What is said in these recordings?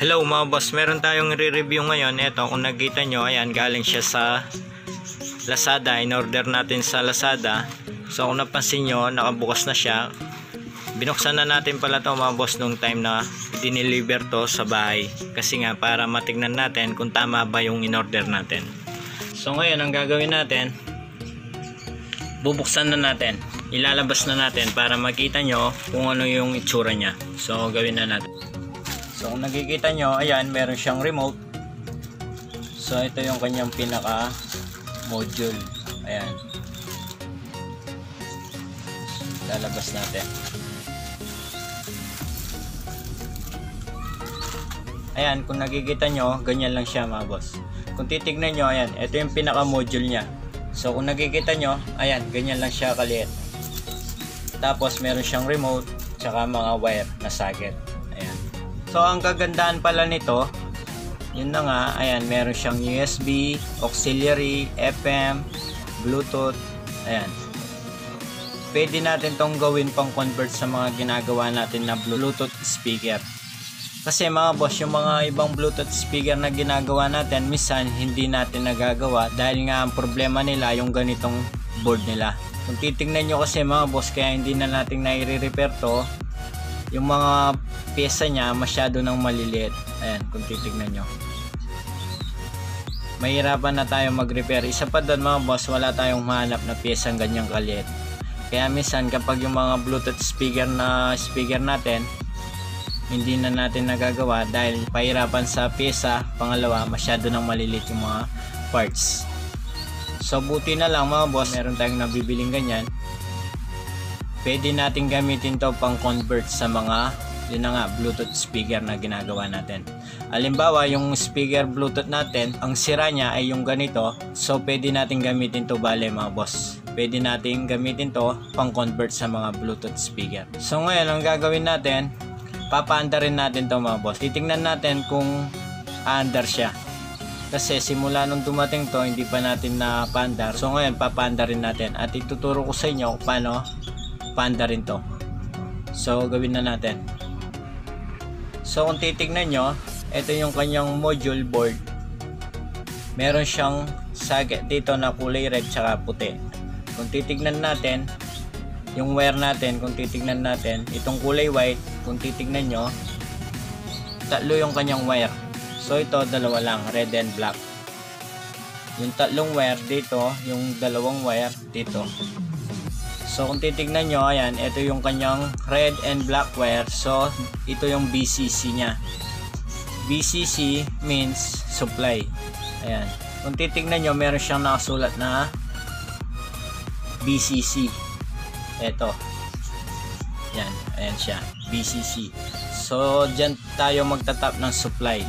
Hello mga boss, meron tayong re-review ngayon. Ito, kung nakita nyo, ayan, galing siya sa Lazada. In-order natin sa Lazada. So kung napansin nyo, nakabukas na siya. Binuksan na natin pala to mga boss nung time na dineliver to sa bahay. Kasi nga, para matignan natin kung tama ba yung in-order natin. So ngayon, ang gagawin natin, bubuksan na natin. Ilalabas na natin para makita nyo kung ano yung itsura niya. So gawin na natin. So kung nakikita nyo, ayan, meron siyang remote. So ito yung kanyang pinaka module. Ayan. Lalabas natin. Ayan, kung nakikita nyo, ganyan lang siya mga boss. Kung titignan nyo, ayan, ito yung pinaka module niya. So kung nakikita nyo, ayan, ganyan lang siya kaliit. Tapos meron siyang remote, tsaka mga wire na socket. So ang kagandahan pala nito, yun na nga, ayan, meron siyang USB, auxiliary, FM, Bluetooth, ayan. Pwede natin tong gawin pang convert sa mga ginagawa natin na Bluetooth speaker. Kasi mga boss, yung mga ibang Bluetooth speaker na ginagawa natin, minsan hindi natin nagagawa dahil nga ang problema nila yung ganitong board nila. Kung titingnan nyo kasi mga boss, kaya hindi na natin nai-repair to, yung mga pyesa niya masyado nang maliliit. Ayan, kung titignan nyo. Mahirapan na tayo mag-repair. Isa pa doon mga boss, wala tayong mahanap na pyesang ganyang kaliit. Kaya minsan kapag yung mga Bluetooth speaker na speaker natin, hindi na natin nagagawa dahil pahirapan sa pyesa. Pangalawa, masyado nang maliliit yung mga parts. So buti na lang mga boss, meron tayong nabibiling ganyan pwede natin gamitin to pang convert sa mga yun na nga bluetooth speaker na ginagawa natin. Alimbawa yung speaker bluetooth natin ang sira niya ay yung ganito. So pwede natin gamitin to bale mga boss. Pwede natin gamitin to pang convert sa mga bluetooth speaker. So ngayon ang gagawin natin papaanda rin natin to mga boss. Titingnan natin kung under siya. Kasi simula nung dumating to hindi pa natin na pandar so ngayon papanda rin natin. At ituturo ko sa inyo paano panda rin to. So gawin na natin so kung titignan nyo ito yung kanyang module board. Meron siyang socket dito na kulay red tsaka puti. Kung titignan natin yung wire natin kung titignan natin itong kulay white kung titignan nyo tatlo yung kanyang wire. So ito dalawa lang red and black. Yung tatlong wire dito yung dalawang wire dito So kung titignan nyo, ayan, ito yung kanyang red and black wire. So ito yung BCC niya. BCC means supply. Ayan. Kung titignan nyo, meron siyang nakasulat na BCC. Ito. Yan. Ayan siya. BCC. So, dyan tayo magtatap ng supply.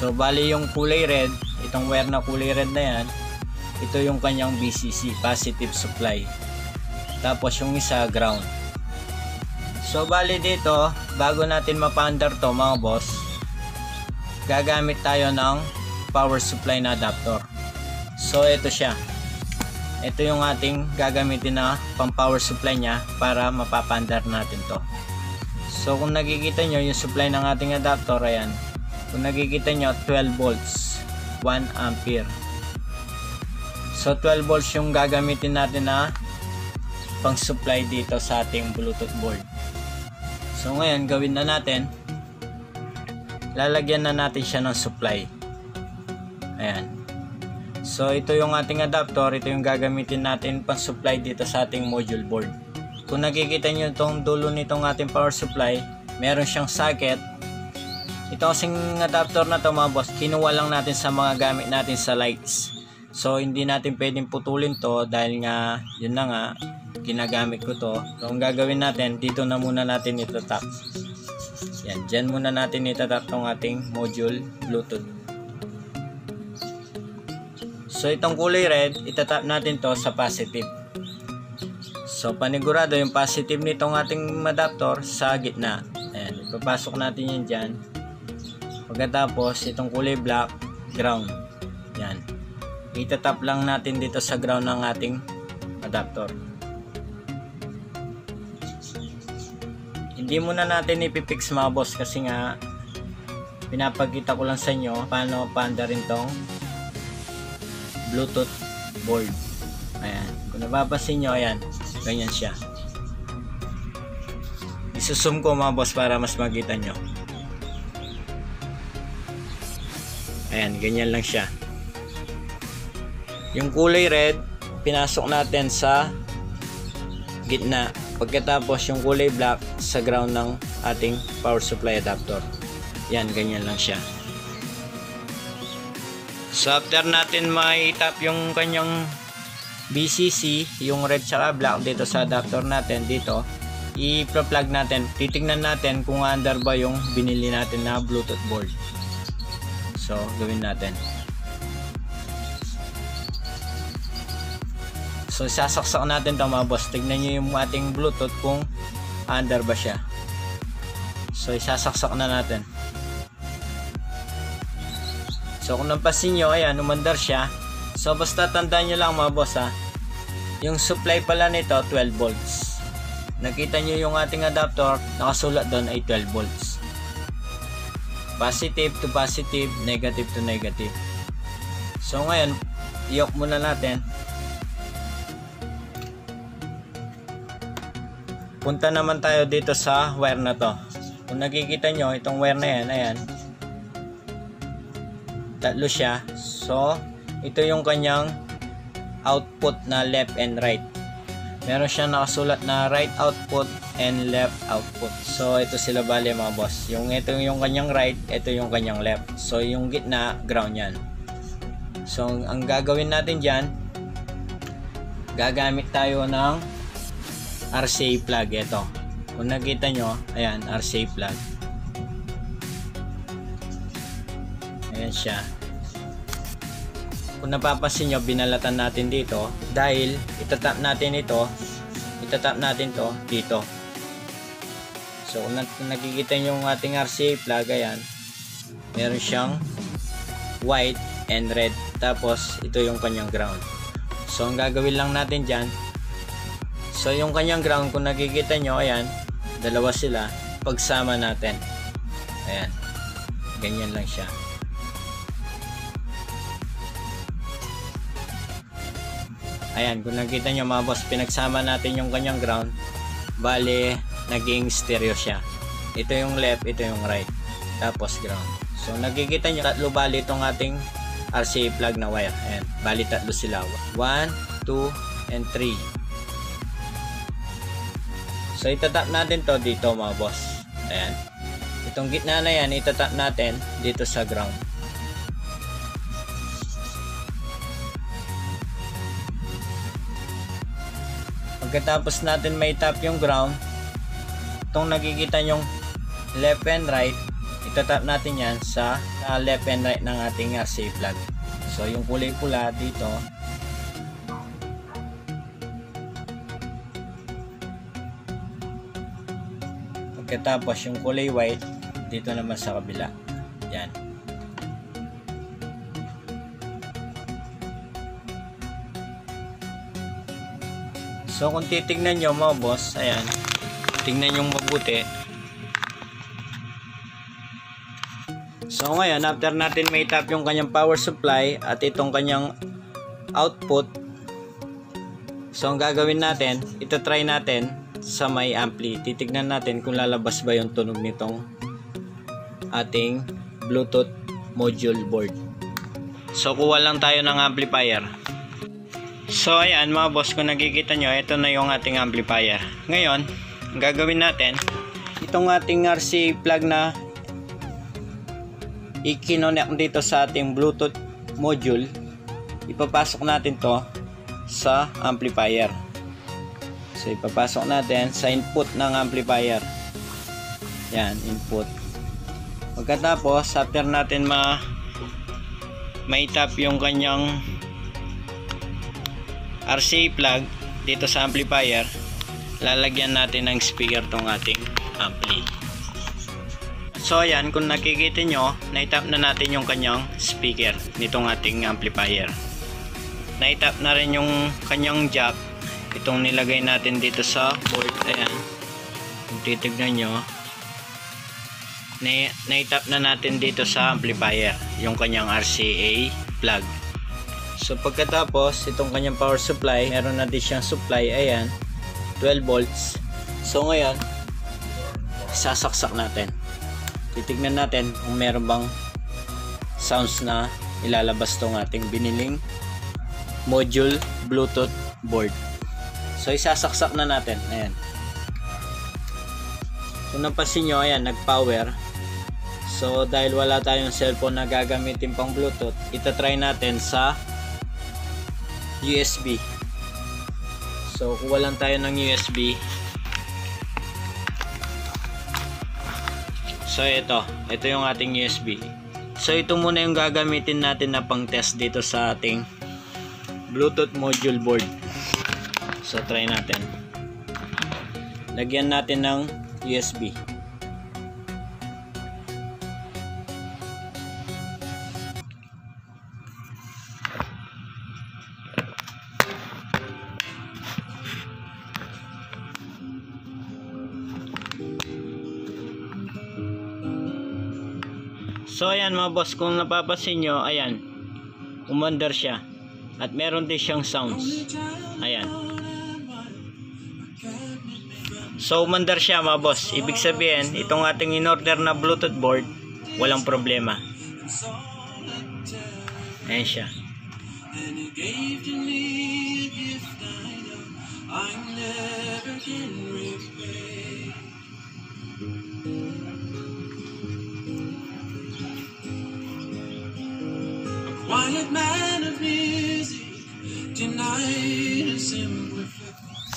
So, bali yung kulay red, itong wire na kulay red na yan, ito yung kanyang BCC, positive supply tapos yung isa ground. So bali dito bago natin mapandar to mga boss gagamit tayo ng power supply na adapter. So ito siya. Ito yung ating gagamitin na pang power supply nya para mapapandar natin to. So kung nakikita nyo yung supply ng ating adapter ayan. Kung nakikita nyo 12 volts 1 ampere. So 12 volts yung gagamitin natin na pang supply dito sa ating bluetooth board. So ngayon gawin na natin. Lalagyan na natin siya ng supply. Ayan. So ito yung ating adapter. Ito yung gagamitin natin pang supply dito sa ating module board. Kung nakikita nyo itong dulo nitong ating power supply meron siyang socket. Ito kasing adapter na to mga boss kinuha lang natin sa mga gamit natin sa lights. So hindi natin pwedeng putulin to dahil nga yun na nga ginagamit ko to. So, ang gagawin natin, dito na muna natin ito tap. Yan, dyan muna natin itatap tong ating module Bluetooth. So, itong kulay red, itatap natin to sa positive. So, panigurado yung positive nitong ating adapter sa gitna. Ayan, ipapasok natin yan dyan. Pagkatapos, itong kulay black, ground. Yan. Itatap lang natin dito sa ground ng ating adapter. Hindi muna natin ipipix mga boss kasi nga pinapakita ko lang sa inyo paano paanda rin tong Bluetooth board. Ayan. Kung napapansin nyo, ayan. Ganyan siya. Isusum ko mga boss para mas makita nyo. Ayan, ganyan lang siya. Yung kulay red, pinasok natin sa gitna. Pagkatapos yung kulay black sa ground ng ating power supply adapter. Yan, ganyan lang siya. So after natin ma-tap yung kanyang BCC, yung red tsaka black dito sa adapter natin dito, i-plug natin. Titingnan natin kung under ba yung binili natin na Bluetooth board. So, gawin natin. So, sasaksak natin ito mga boss. Tignan nyo yung ating Bluetooth kung under ba siya. So, isasaksak na natin. So, kung napansin nyo, ayan, umandar siya. So, basta tandaan nyo lang mga boss ha. Yung supply pala nito, 12 volts. Nakita nyo yung ating adapter, nakasulat doon ay 12 volts. Positive to positive, negative to negative. So, ngayon, iyok muna natin. Punta naman tayo dito sa wire na to. Kung nakikita nyo, itong wire na yan, ayan. Tatlo siya. So, ito yung kanyang output na left and right. Meron siya nakasulat na right output and left output. So, ito sila bali mga boss. Yung ito yung kanyang right, ito yung kanyang left. So, yung gitna, ground yan. So, ang gagawin natin dyan, gagamit tayo ng RCA plug. Ito. Kung nakita nyo, ayan, RCA plug. Ayan siya. Kung napapansin nyo, binalatan natin dito dahil itatap natin ito, itatap natin to dito. So, kung nakikita nyo yung ating RCA plug, ayan, meron siyang white and red. Tapos, ito yung kanyang ground. So, ang gagawin lang natin dyan, so yung kanyang ground, kung nakikita nyo, ayan, dalawa sila, pagsama natin. Ayan, ganyan lang siya. Ayan, kung nakita nyo mga boss, pinagsama natin yung kanyang ground. Bale, naging stereo siya. Ito yung left, ito yung right. Tapos ground. So, nakikita nyo, tatlo bali itong ating RCA plug na wire. Ayan, bali tatlo sila. 1, 2, and 3. So, itatap natin to dito mga boss. Ayan. Itong gitna na yan, itatap natin dito sa ground. Pagkatapos natin may tap yung ground, itong nakikita yung left and right, itatap natin yan sa uh, left and right ng ating RCA plug. So yung kulay pula dito, pagkatapos yung kulay white dito naman sa kabila. Yan. So kung titignan nyo mga boss, ayan, tingnan nyo mabuti. So ngayon, after natin may tap yung kanyang power supply at itong kanyang output, so ang gagawin natin, ito try natin sa may ampli. Titignan natin kung lalabas ba yung tunog nitong ating Bluetooth module board. So kuha lang tayo ng amplifier. So ayan mga boss, kung nakikita nyo, ito na yung ating amplifier. Ngayon, gagawin natin, itong ating RC plug na i-connect dito sa ating Bluetooth module, ipapasok natin to sa amplifier. So ipapasok natin sa input ng amplifier. Yan, input. Pagkatapos, after natin ma may tap yung kanyang RCA plug dito sa amplifier lalagyan natin ng speaker tong ating ampli so ayan kung nakikita nyo naitap na natin yung kanyang speaker nitong ating amplifier naitap na rin yung kanyang jack itong nilagay natin dito sa board ayan. Kung titignan nyo na, na-tap na natin dito sa amplifier yung kanyang RCA plug. So pagkatapos itong kanyang power supply meron na din siyang supply ayan 12 volts. So ngayon sasaksak natin. Titignan natin kung meron bang sounds na ilalabas tong ating biniling module bluetooth board so isasaksak na natin. Ayan. Kung napansin nyo ayan nag power so dahil wala tayong cellphone na gagamitin pang bluetooth itatry natin sa USB so kuha lang tayo ng USB so ito. Ito yung ating USB so ito muna yung gagamitin natin na pang test dito sa ating bluetooth module board so try natin lagyan natin ng USB So ayan mga boss, kung napapansin nyo, ayan, umandar siya. At meron din siyang sounds. Ayan. So umandar siya mga boss. Ibig sabihin, itong ating in-order na Bluetooth board, walang problema. Ayan siya.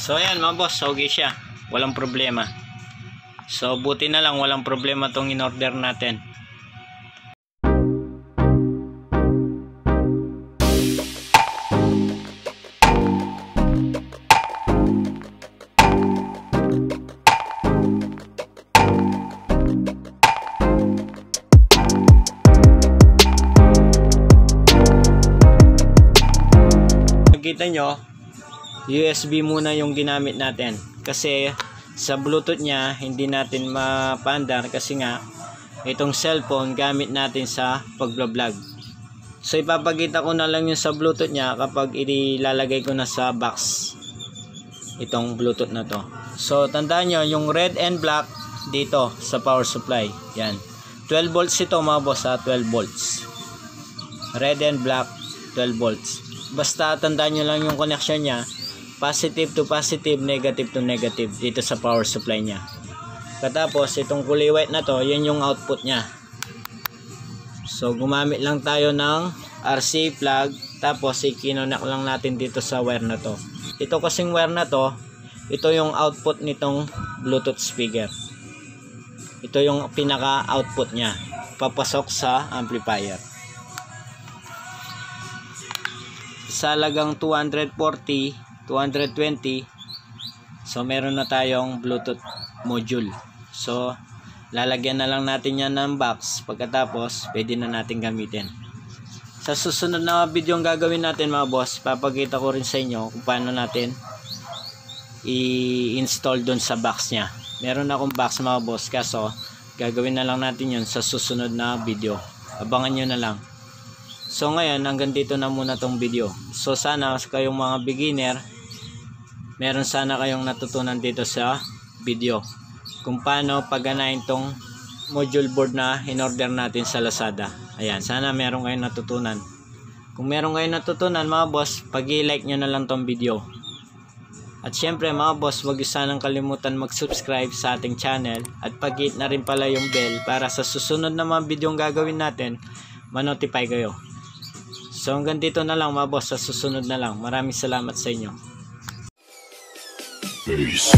So ayan mga boss, okay siya. Walang problema. So buti na lang walang problema tong in-order natin. Nakita nyo, USB muna yung ginamit natin. Kasi sa Bluetooth niya, hindi natin mapandar kasi nga itong cellphone gamit natin sa pagbablog. So ipapakita ko na lang yung sa Bluetooth niya kapag ilalagay ko na sa box itong Bluetooth na to. So tandaan nyo, yung red and black dito sa power supply. Yan. 12 volts ito mga boss ha, 12 volts. Red and black, 12 volts. Basta tandaan nyo lang yung connection niya, positive to positive, negative to negative dito sa power supply niya. Katapos, itong kulay white na to, yan yung output niya. So, gumamit lang tayo ng RC plug, tapos ikinonak lang natin dito sa wire na to. Ito kasing wire na to, ito yung output nitong Bluetooth speaker. Ito yung pinaka-output niya, papasok sa amplifier. Sa lagang 240, 220, so meron na tayong Bluetooth module. So, lalagyan na lang natin yan ng box. Pagkatapos, pwede na natin gamitin. Sa susunod na video ang gagawin natin mga boss, papakita ko rin sa inyo kung paano natin i-install doon sa box niya. Meron akong box mga boss, kaso gagawin na lang natin yun sa susunod na video. Abangan nyo na lang. So ngayon, hanggang dito na muna tong video. So sana kayong mga beginner, meron sana kayong natutunan dito sa video. Kung paano pagganahin tong module board na in-order natin sa Lazada. Ayan, sana meron kayong natutunan. Kung meron kayong natutunan mga boss, pag-i-like nyo na lang tong video. At syempre mga boss, huwag sanang kalimutan mag-subscribe sa ating channel at pag-hit na rin pala yung bell para sa susunod na mga video gagawin natin, manotify kayo. So hanggang dito na lang mga boss, sa susunod na lang. Maraming salamat sa inyo. Peace.